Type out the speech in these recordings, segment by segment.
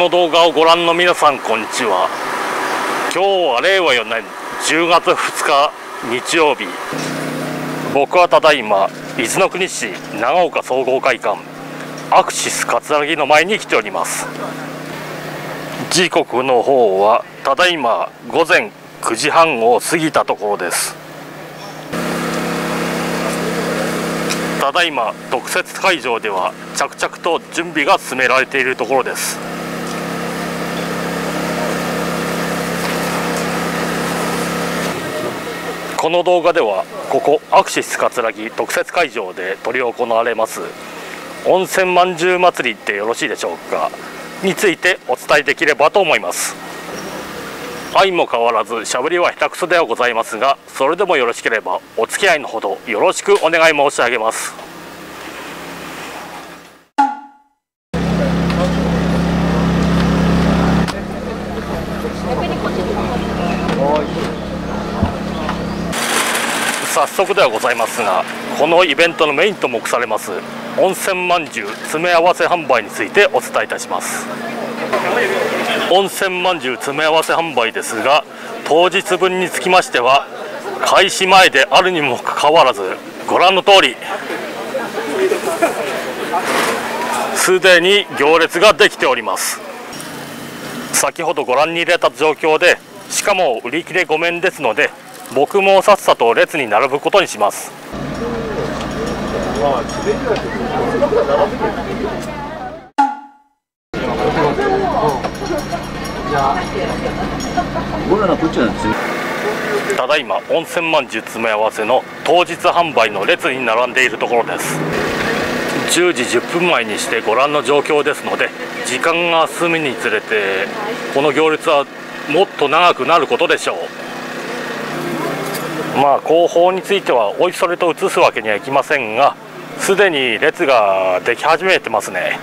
この動画をご覧の皆さんこんにちは。今日は令和4年10月2日日曜日。僕はただいま伊豆の国市長岡総合会館アクシス葛城の前に来ております。時刻の方はただいま午前9時半を過ぎたところです。ただいま特設会場では着々と準備が進められているところです。この動画ではここアクシス葛城特設会場で執り行われます。温泉まんじゅう祭りってよろしいでしょうか？についてお伝えできればと思います。相も変わらずしゃべりは下手くそではございますがそれでもよろしければお付き合いのほどよろしくお願い申し上げます。早速ではございますがこのイベントのメインと目されます温泉まんじゅう詰め合わせ販売についてお伝えいたします。温泉まんじゅう詰め合わせ販売ですが当日分につきましては開始前であるにもかかわらずご覧の通りすでに行列ができております。先ほどご覧に入れた状況でしかも売り切れごめんですので僕もさっさと列に並ぶことにします。ただいま温泉まんじゅう詰め合わせの当日販売の列に並んでいるところです。10時10分前にしてご覧の状況ですので時間が進むにつれてこの行列はもっと長くなることでしょう。まあ後方についてはおいそれと移すわけにはいきませんがすでに列ができ始めてますね。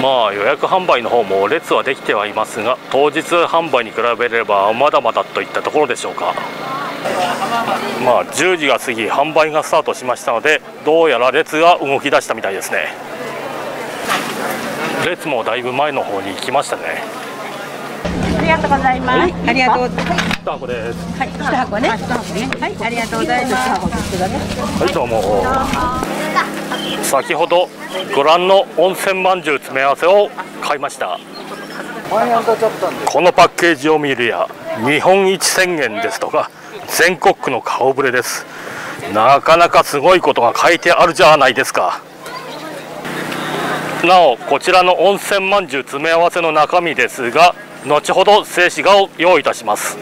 まあ予約販売の方も列はできてはいますが当日販売に比べればまだまだといったところでしょうか。まあ10時が過ぎ販売がスタートしましたのでどうやら列が動き出したみたいですね。列もだいぶ前の方に行きましたね。とうございます。はい、ありがとう。一箱ですはい、一箱ね。はい、ありがとうございます。はいどうも。先ほどご覧の温泉まんじゅう詰め合わせを買いました。このパッケージを見るや日本一宣言ですとか全国区の顔ぶれです。なかなかすごいことが書いてあるじゃないですか。なおこちらの温泉まんじゅう詰め合わせの中身ですが後ほど静止画を用意いたします。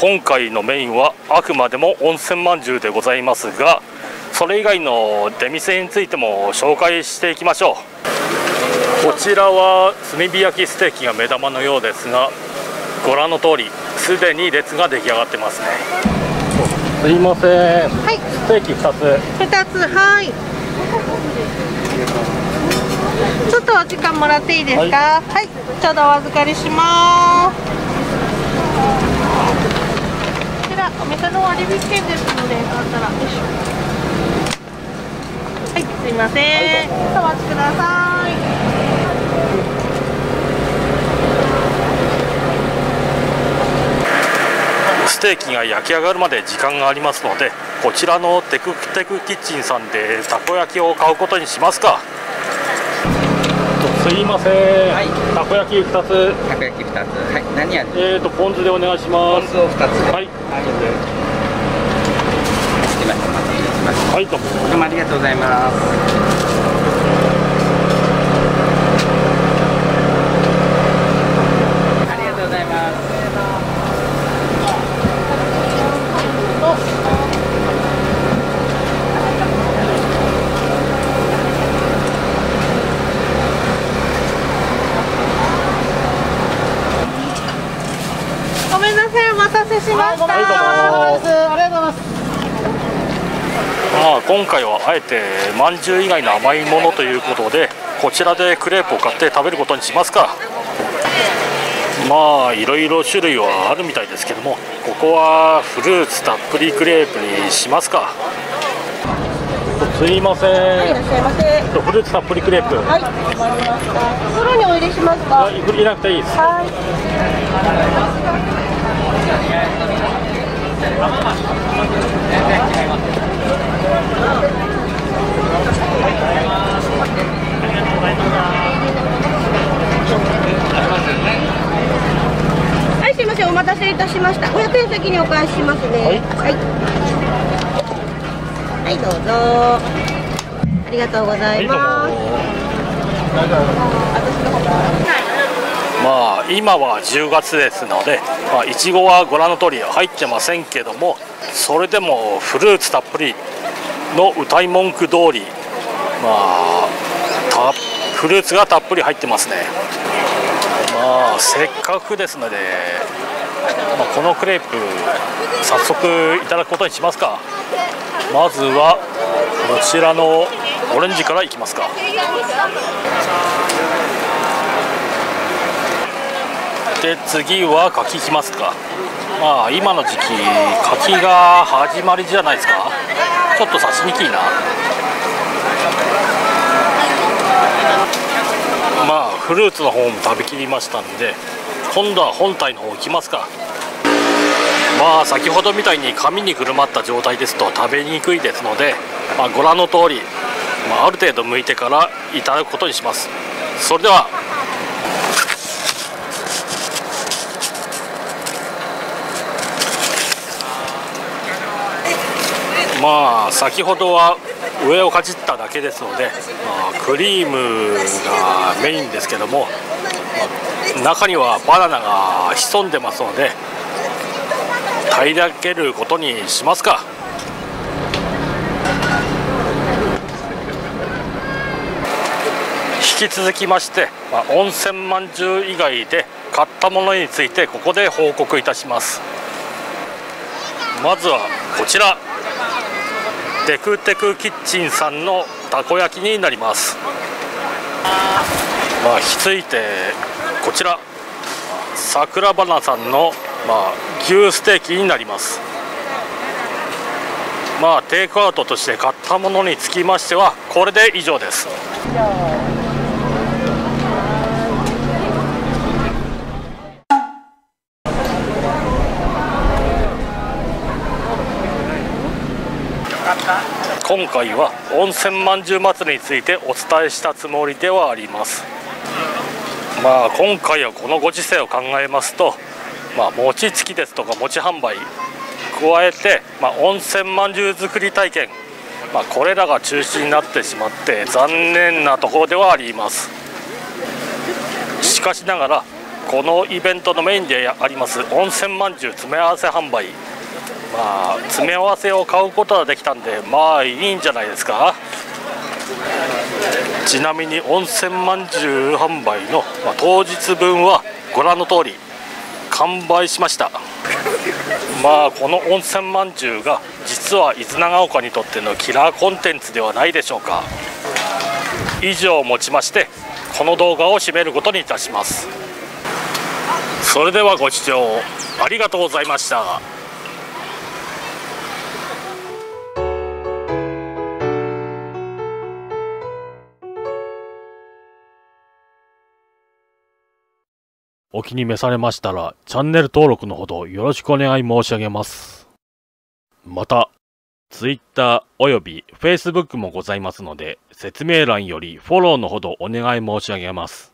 今回のメインはあくまでも温泉まんじゅうでございますがそれ以外の出店についても紹介していきましょう。こちらは炭火焼きステーキが目玉のようですがご覧の通りすでに列が出来上がってますねすいませんはい、ステーキ2つ二つ、はい。ちょっとお時間もらっていいですか？はい、ちょうどお預かりします。こちらお店の割引券ですので、よかったら。はい、すいません。お待ちください。ステーキが焼き上がるまで時間がありますのでこちらのテクテクキッチンさんでたこ焼きを買うことにしますか。すいません、はい。たこ焼き2つ。たこ焼き2つ。はい何味？えーとポン酢でお願いします。ポン酢を2つで。はい。すいませんお待たせしましたはいどうもどうもありがとうございますありがとうございますごめんなさい、お待たせしました。はいどうもありがとうございます。はまあ今回はあえてまんじゅう以外の甘いものということでこちらでクレープを買って食べることにしますかまあいろいろ種類はあるみたいですけどもここはフルーツたっぷりクレープにしますかすいません、はい、いらっしゃいませ。フルーツたっぷりクレープはい、かしこまりました。袋にお入れしますか。い振りなくていいですはい。はい、すいません、お待たせいたしました。500円先にお返ししますね。はいはい。はい、どうぞ。ありがとうございます。まあ今は10月ですので、まあ、いちごはご覧の通り入ってませんけどもそれでもフルーツたっぷりの歌い文句通りまあたフルーツがたっぷり入ってますねまあせっかくですので、まあ、このクレープ早速いただくことにしますかまずはこちらのオレンジからいきますか。で次は柿いきますか。まあ今の時期柿が始まりじゃないですか。ちょっと刺しにくいな。まあフルーツの方も食べきりましたんで今度は本体の方いきますか。まあ先ほどみたいに紙にくるまった状態ですと食べにくいですので、まあ、ご覧の通り、まあ、ある程度剥いてからいただくことにします。それではまあ先ほどは上をかじっただけですので、まあ、クリームがメインですけども、まあ中にはバナナが潜んでますので平らげることにしますか。引き続きまして、まあ、温泉まんじゅう以外で買ったものについてここで報告いたします。まずはこちら。テクテクキッチンさんのたこ焼きになります。まあ引き続いてこちら。桜花さんの、まあ、牛ステーキになります。まあテイクアウトとして買ったものにつきましてはこれで以上です。今回は温泉まんじゅう祭りについてお伝えしたつもりではあります。まあ今回はこのご時世を考えますと、まあ、餅つきですとか餅販売加えて、まあ、温泉まんじゅう作り体験、まあ、これらが中止になってしまって残念なところではあります。しかしながらこのイベントのメインであります温泉まんじゅう詰め合わせ販売。まあ詰め合わせを買うことができたんでまあいいんじゃないですか。ちなみに温泉まんじゅう販売の、まあ当日分はご覧の通り。完売しました。まあこの温泉まんじゅうが実は伊豆長岡にとってのキラーコンテンツではないでしょうか。以上をもちましてこの動画を締めることにいたします。それではご視聴ありがとうございました。お気に召されましたら、チャンネル登録のほどよろしくお願い申し上げます。また、Twitter および Facebook もございますので、説明欄よりフォローのほどお願い申し上げます。